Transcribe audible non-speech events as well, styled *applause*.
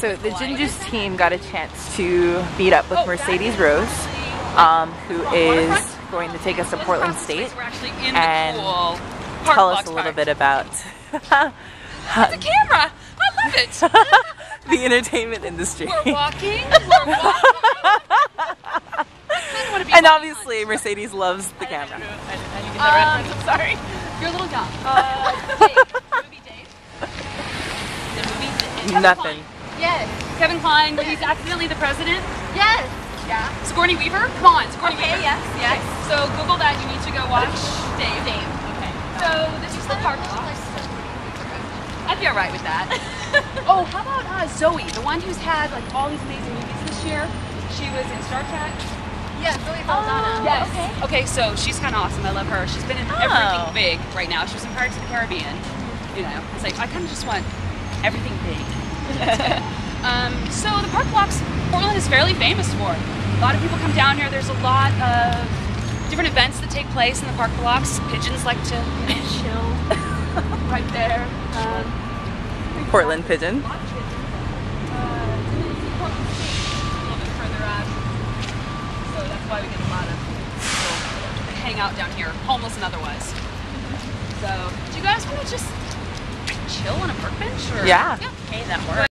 so the GenJuice team got a chance to meet up with Mercedes Rose, um, who is going to take us to Portland State and tell us a little bit about the camera. I love it. *laughs* the entertainment industry. We're walking. We're walking. *laughs* and obviously, Mercedes loves the camera. Um, sorry. You're a little dumb. *laughs* Uh, Dave. The movie Dave. The movie Kevin. Kline. Yes. When he's accidentally the president. Yes. Yeah. Sigourney Weaver? Come on, Sigourney Okay, Weaver. yes, yes. Okay, So Google that. You need to go watch Dave. Dave. Okay. So this is the park. I'd be alright with that. *laughs* oh, how about uh, Zoe, the one who's had like all these amazing movies this year? She was in Star Trek. Yes, Zoe Saldana. Yes. Okay. Okay, so she's kind of awesome. I love her. She's been in Oh. everything big right now. She was in Pirates of the Caribbean. You know, it's like I kind of just want everything big. *laughs* um, so the park blocks, Portland is fairly famous for. A lot of people come down here. There's a lot of different events that take place in the park blocks. Pigeons like to you know, chill *laughs* right there. Um, Portland pigeon. a lot of pigeons. Uh, Portland State, a little bit further up. So that's why we get a lot of people hang out down here, homeless and otherwise. So, do you guys want to just chill on a park bench? Or? Yeah. Yeah. Hey, that works.